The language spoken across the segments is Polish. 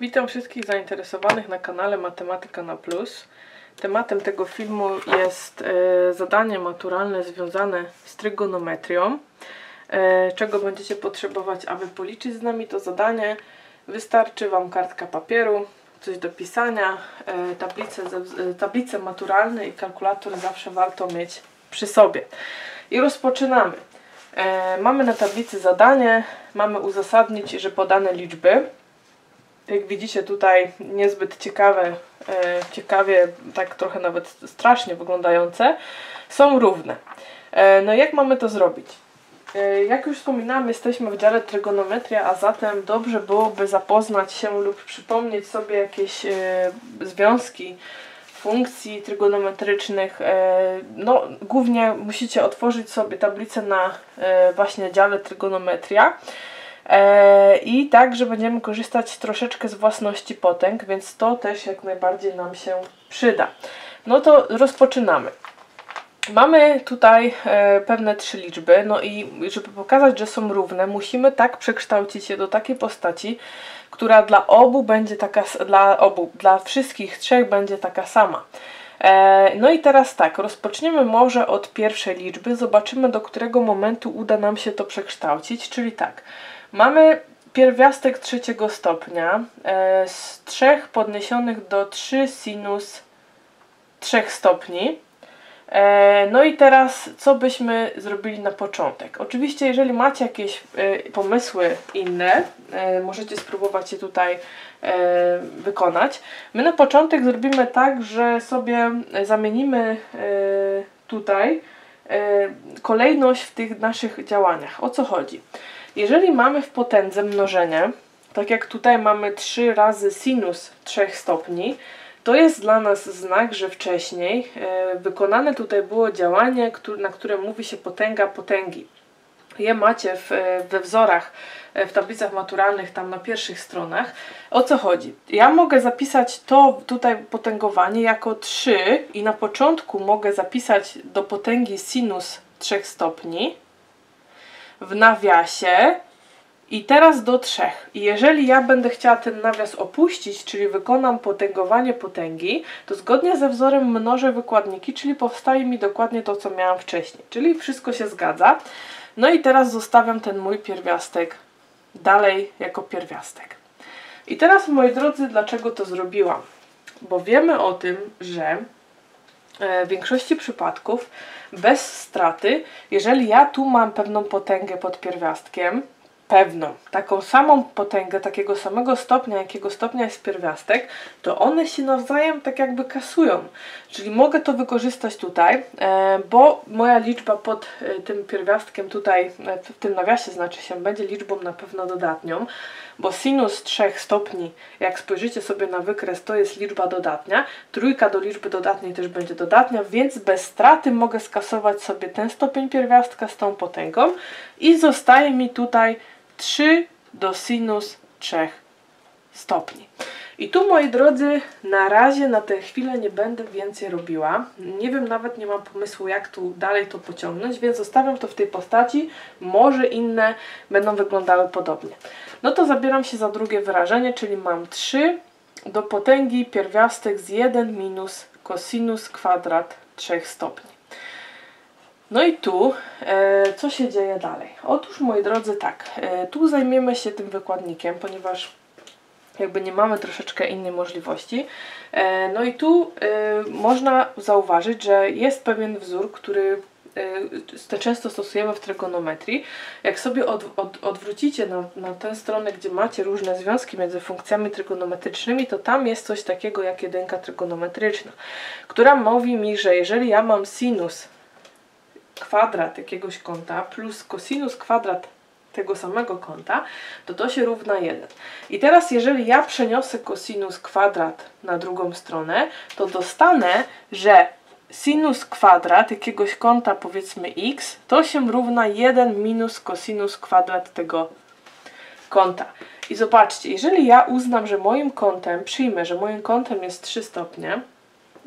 Witam wszystkich zainteresowanych na kanale Matematyka na Plus. Tematem tego filmu jest e, zadanie maturalne związane z trygonometrią. E, czego będziecie potrzebować, aby policzyć z nami to zadanie? Wystarczy Wam kartka papieru, coś do pisania, e, tablice, e, tablice maturalne i kalkulator zawsze warto mieć przy sobie. I rozpoczynamy. E, mamy na tablicy zadanie, mamy uzasadnić, że podane liczby jak widzicie tutaj niezbyt ciekawe, e, ciekawie, tak trochę nawet strasznie wyglądające, są równe. E, no jak mamy to zrobić? E, jak już wspominałam, jesteśmy w dziale trygonometria, a zatem dobrze byłoby zapoznać się lub przypomnieć sobie jakieś związki funkcji trygonometrycznych. No, głównie musicie otworzyć sobie tablicę na właśnie dziale trygonometria. E, I także będziemy korzystać troszeczkę z własności potęg, więc to też jak najbardziej nam się przyda. No to rozpoczynamy. Mamy tutaj e, pewne trzy liczby, no i żeby pokazać, że są równe, musimy tak przekształcić je do takiej postaci, która dla obu będzie taka, dla obu, dla wszystkich trzech będzie taka sama. E, no i teraz tak, rozpoczniemy może od pierwszej liczby, zobaczymy do którego momentu uda nam się to przekształcić, czyli tak, mamy pierwiastek trzeciego stopnia e, z 3 podniesionych do 3 sinus 3 stopni. E, No i teraz, co byśmy zrobili na początek? Oczywiście, jeżeli macie jakieś e, pomysły inne, e, możecie spróbować je tutaj wykonać. My na początek zrobimy tak, że sobie zamienimy tutaj kolejność w tych naszych działaniach. O co chodzi? Jeżeli mamy w potędze mnożenie, tak jak tutaj mamy 3 razy sinus 3 stopni, to jest dla nas znak, że wcześniej e, wykonane tutaj było działanie, na które mówi się potęga potęgi. Je macie w, e, we wzorach, e, w tablicach maturalnych, tam na pierwszych stronach. O co chodzi? Ja mogę zapisać to tutaj potęgowanie jako 3 i na początku mogę zapisać do potęgi sinus 3 stopni w nawiasie i teraz do 3. I jeżeli ja będę chciała ten nawias opuścić, czyli wykonam potęgowanie potęgi, to zgodnie ze wzorem mnożę wykładniki, czyli powstaje mi dokładnie to, co miałam wcześniej. Czyli wszystko się zgadza. No i teraz zostawiam ten mój pierwiastek dalej jako pierwiastek. I teraz, moi drodzy, dlaczego to zrobiłam? Bo wiemy o tym, że e, w większości przypadków bez straty, jeżeli ja tu mam pewną potęgę pod pierwiastkiem, pewną, taką samą potęgę, takiego samego stopnia, jakiego stopnia jest pierwiastek, to one się nawzajem tak jakby kasują. Czyli mogę to wykorzystać tutaj, e, bo moja liczba pod e, tym pierwiastkiem tutaj, e, w tym nawiasie znaczy się, będzie liczbą na pewno dodatnią, bo sinus 3 stopni, jak spojrzycie sobie na wykres, to jest liczba dodatnia, trójka do liczby dodatniej też będzie dodatnia, więc bez straty mogę skasować sobie ten stopień pierwiastka z tą potęgą i zostaje mi tutaj 3 do sinus 3 stopni. I tu, moi drodzy, na razie, na tę chwilę nie będę więcej robiła. Nie wiem, nawet nie mam pomysłu, jak tu dalej to pociągnąć, więc zostawiam to w tej postaci. Może inne będą wyglądały podobnie. No to zabieram się za drugie wyrażenie, czyli mam 3 do potęgi pierwiastek z 1 minus cosinus kwadrat 3 stopni. No i tu, e, co się dzieje dalej? Otóż, moi drodzy, tak, e, tu zajmiemy się tym wykładnikiem, ponieważ jakby nie mamy troszeczkę innej możliwości. E, no i tu e, można zauważyć, że jest pewien wzór, który e, często stosujemy w trygonometrii. Jak sobie od, od, odwrócicie na, na tę stronę, gdzie macie różne związki między funkcjami trygonometrycznymi, to tam jest coś takiego jak jedynka trygonometryczna, która mówi mi, że jeżeli ja mam sinus kwadrat jakiegoś kąta plus kosinus kwadrat tego samego kąta, to to się równa 1. I teraz jeżeli ja przeniosę kosinus kwadrat na drugą stronę, to dostanę, że sinus kwadrat jakiegoś kąta powiedzmy x, to się równa 1 minus kosinus kwadrat tego kąta. I zobaczcie, jeżeli ja uznam, że moim kątem, przyjmę, że moim kątem jest 3 stopnie,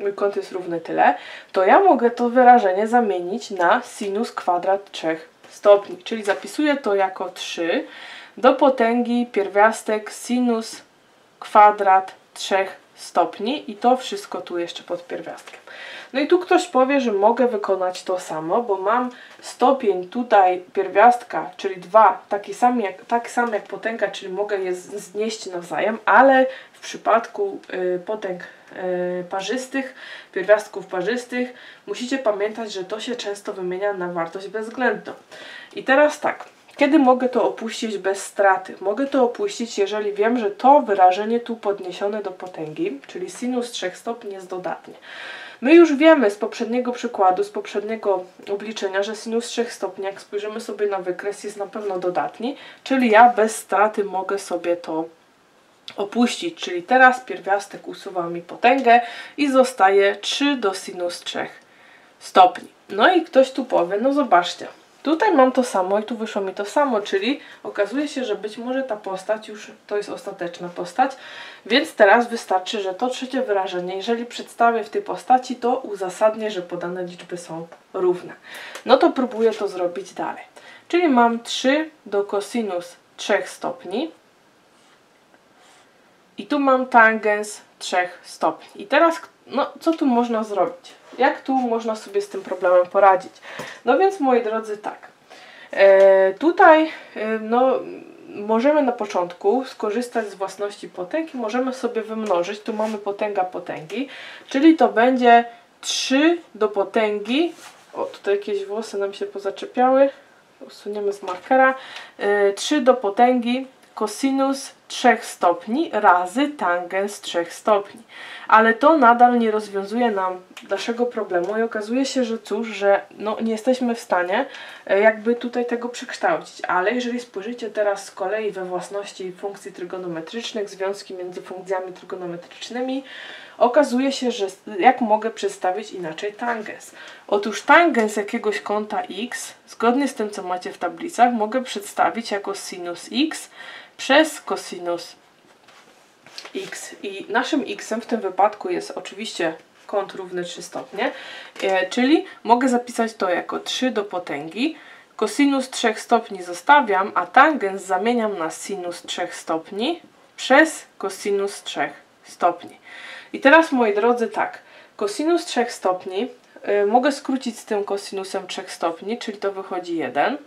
mój kąt jest równy tyle, to ja mogę to wyrażenie zamienić na sinus kwadrat 3 stopni. Czyli zapisuję to jako 3 do potęgi pierwiastek sinus kwadrat 3 stopni i to wszystko tu jeszcze pod pierwiastkiem. No i tu ktoś powie, że mogę wykonać to samo, bo mam stopień tutaj pierwiastka, czyli 2, taki sam jak, taki sam jak potęga, czyli mogę je znieść nawzajem, ale w przypadku y, potęg parzystych, pierwiastków parzystych, musicie pamiętać, że to się często wymienia na wartość bezwzględną. I teraz tak, kiedy mogę to opuścić bez straty? Mogę to opuścić, jeżeli wiem, że to wyrażenie tu podniesione do potęgi, czyli sinus 3 stopni jest dodatnie. My już wiemy z poprzedniego przykładu, z poprzedniego obliczenia, że sinus 3 stopni, jak spojrzymy sobie na wykres, jest na pewno dodatni, czyli ja bez straty mogę sobie to opuścić, czyli teraz pierwiastek usuwa mi potęgę i zostaje 3 do sinus 3 stopni. No i ktoś tu powie, no zobaczcie, Tutaj mam to samo i tu wyszło mi to samo, czyli okazuje się, że być może ta postać już to jest ostateczna postać, więc teraz wystarczy, że to trzecie wyrażenie, jeżeli przedstawię w tej postaci, to uzasadnię, że podane liczby są równe. No to próbuję to zrobić dalej. Czyli mam 3 do cosinus 3 stopni i tu mam tangens 3 stopni. I teraz, no co tu można zrobić? Jak tu można sobie z tym problemem poradzić? No więc moi drodzy, tak. E, tutaj e, no, możemy na początku skorzystać z własności potęgi, możemy sobie wymnożyć, tu mamy potęga potęgi, czyli to będzie 3 do potęgi, o tutaj jakieś włosy nam się pozaczepiały, usuniemy z markera, e, 3 do potęgi cosinus 3 stopni razy tangens 3 stopni. Ale to nadal nie rozwiązuje nam naszego problemu i okazuje się, że cóż, że no, nie jesteśmy w stanie e, jakby tutaj tego przekształcić. Ale jeżeli spojrzycie teraz z kolei we własności funkcji trygonometrycznych, związki między funkcjami trygonometrycznymi, okazuje się, że jak mogę przedstawić inaczej tangens? Otóż tangens jakiegoś kąta x, zgodnie z tym co macie w tablicach, mogę przedstawić jako sinus x przez cosinus x. I naszym x w tym wypadku jest oczywiście kąt równy 3 stopnie, e, czyli mogę zapisać to jako 3 do potęgi. Cosinus 3 stopni zostawiam, a tangens zamieniam na sinus 3 stopni przez cosinus 3 stopni. I teraz moi drodzy tak, cosinus 3 stopni y, mogę skrócić z tym cosinusem 3 stopni, czyli to wychodzi 1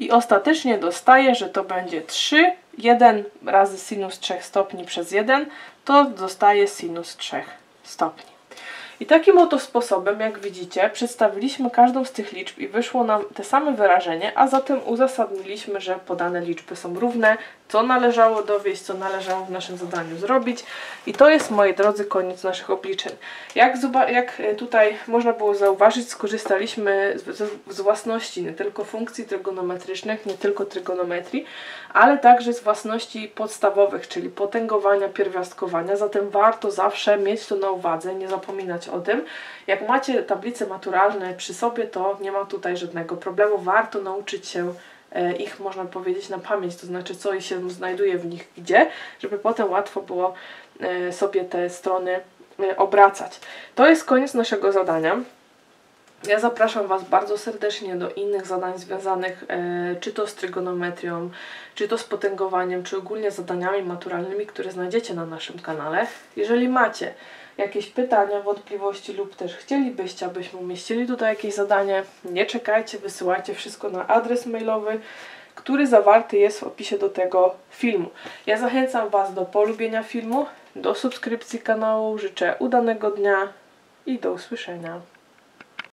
i ostatecznie dostaję, że to będzie 3, 1 razy sinus 3 stopni przez 1, to dostaje sinus 3 stopni. I takim oto sposobem, jak widzicie, przedstawiliśmy każdą z tych liczb i wyszło nam te same wyrażenie, a zatem uzasadniliśmy, że podane liczby są równe, co należało dowieść, co należało w naszym zadaniu zrobić. I to jest, moi drodzy, koniec naszych obliczeń. Jak, jak tutaj można było zauważyć, skorzystaliśmy z, z własności nie tylko funkcji trygonometrycznych, nie tylko trygonometrii, ale także z własności podstawowych, czyli potęgowania, pierwiastkowania. Zatem warto zawsze mieć to na uwadze, nie zapominać o tym. Jak macie tablice maturalne przy sobie, to nie ma tutaj żadnego problemu. Warto nauczyć się e, ich, można powiedzieć, na pamięć, to znaczy co się znajduje w nich gdzie, żeby potem łatwo było e, sobie te strony e, obracać. To jest koniec naszego zadania. Ja zapraszam Was bardzo serdecznie do innych zadań związanych e, czy to z trygonometrią, czy to z potęgowaniem, czy ogólnie zadaniami maturalnymi, które znajdziecie na naszym kanale. Jeżeli macie jakieś pytania, wątpliwości lub też chcielibyście, abyśmy umieścili tutaj jakieś zadanie, nie czekajcie, wysyłajcie wszystko na adres mailowy, który zawarty jest w opisie do tego filmu. Ja zachęcam Was do polubienia filmu, do subskrypcji kanału, życzę udanego dnia i do usłyszenia.